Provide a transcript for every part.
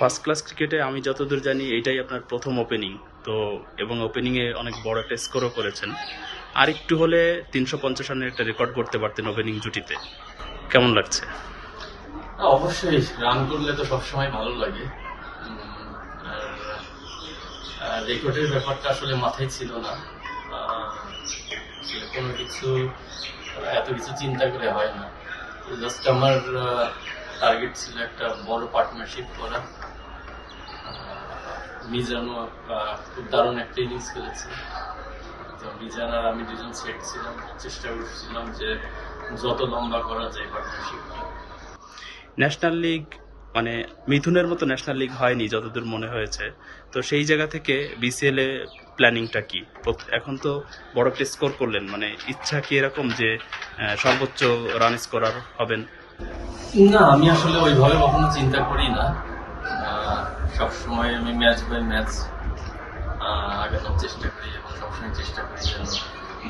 First class ক্রিকেটে আমি যতদূর জানি এটাই আপনার প্রথম ওপেনিং তো এবং ওপেনিংয়ে অনেক বড় একটা স্কোরও করেছেন। আর একটু হলে তিনশো পঞ্চাশ রানের একটা রেকর্ড করতে পারতেন ওপেনিং জুটিতে। কেমন লাগছে? অবশ্যই রান করলে তো সবসময় ভালো লাগে। রেকর্ডের ব্যাপারটা আসলে মাথায় ছিল না। কোনো কিছু, এত কিছু চিন্তা করে হয় না। জাস্ট আমার টার্গেট ছিল একটা বড় পার্টনারশিপ করা। মিজানও খুব দারুণ একটা ইনিংস খেলেছে। তো মিজান আর আমি দুজন সেট ছিলাম চেষ্টা করছিলাম যে যত লম্বা করা যায় পার্টনারশিপটা ন্যাশনাল লিগ মানে মিথুনের মতো ন্যাশনাল লিগ হয়নি যতদূর মনে হয়েছে। তো সেই জায়গা থেকে বিসিএল এ প্ল্যানিংটা কি? এখন তো বড় একটা স্কোর করলেন মানে ইচ্ছা কি এরকম যে সর্বোচ্চ রান স্কোরার হবেন? না আমি আসলে ওইভাবে কখনো চিন্তা করি না। সবসময় আমি ম্যাচ বাই ম্যাচ আগানোর চেষ্টা করি এবং সবসময় চেষ্টা করি যেন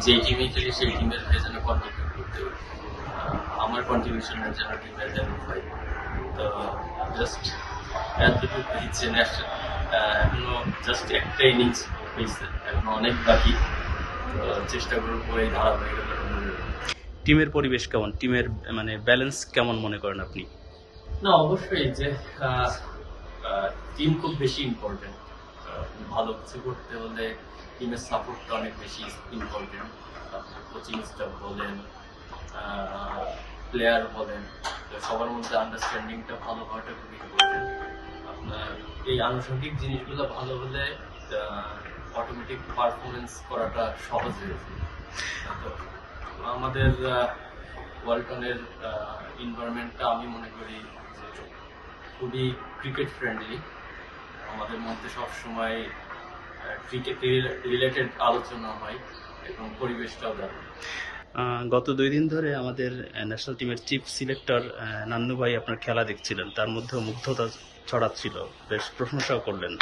যে টিমে খেলি সেই টিমের হয়ে যেন কন্ট্রিবিউট করতে পারি। আমার কন্ট্রিবিউশনের যেন টিমের ডেভেলপ হয়। তো জাস্ট এতটুকু হচ্ছে ন্যাশনাল এখনও জাস্ট একটা ইনিংস হয়েছে এখনও অনেক বাকি। তো চেষ্টা করব এই ধারাবাহিকতা টিমের পরিবেশ কেমন? টিমের মানে ব্যালেন্স কেমন মনে করেন আপনি? না অবশ্যই যে টিম খুব বেশি ইম্পর্টেন্ট ভালো কিছু করতে হলে টিমের সাপোর্টটা অনেক বেশি ইম্পর্টেন্ট আপনার কোচিং স্টাফ বলেন প্লেয়ার বলেন সবার মধ্যে আন্ডারস্ট্যান্ডিংটা ভালো হওয়াটা খুব ইম্পর্টেন্ট আপনার এই আনুষঙ্গিক জিনিসগুলো ভালো হলে অটোমেটিক পারফরমেন্স করাটা সহজ হয়ে তো আমাদের ওয়ালটনের এনভায়রনমেন্টটা আমি মনে করি যে খুবই ক্রিকেট ফ্রেন্ডলি আমাদের মধ্যে সব সময় ক্রিকেট রিলেটেড আলোচনা হয় এবং পরিবেশটাও দারুণ গত দুই দিন ধরে আমাদের ন্যাশনাল টিমের চিফ সিলেক্টর নান্নু ভাই আপনার খেলা দেখছিলেন। তার মধ্যে মুগ্ধতা ছড়াচ্ছিল। বেশ প্রশংসাও করলেন।